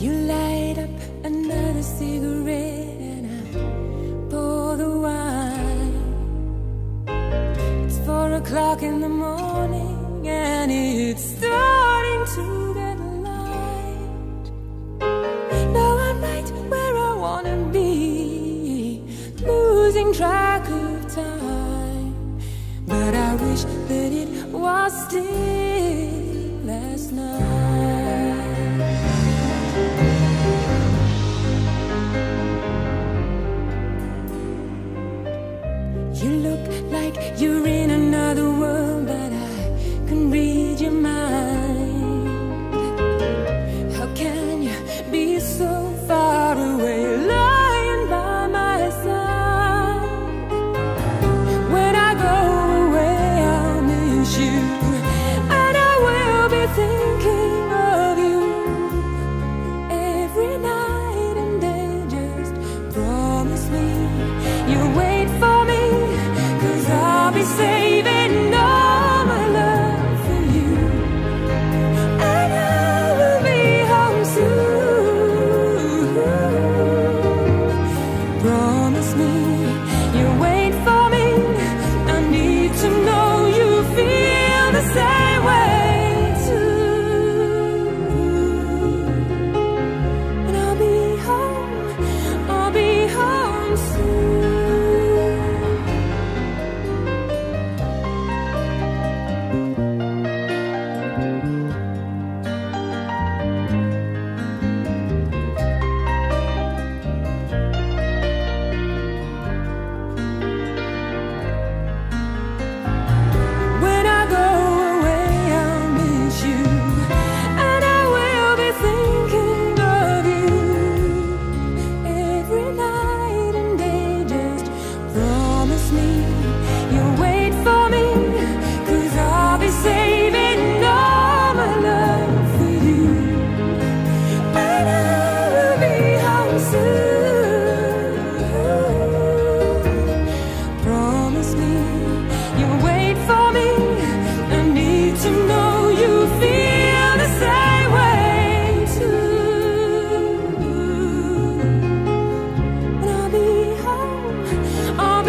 You light up another cigarette and I pour the wine. It's four o'clock in the morning and it's starting to get light. Now I'm right where I wanna be, losing track of time. But I wish that it was still last night. You look like you're in another world, but I can read your mind. How can you be so far away, lying by my side? When I go away, I'll miss you, and I will be thinking of you every night. And day, just promise me you'll wait for saving. Amen.